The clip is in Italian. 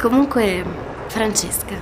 Comunque, Francesca.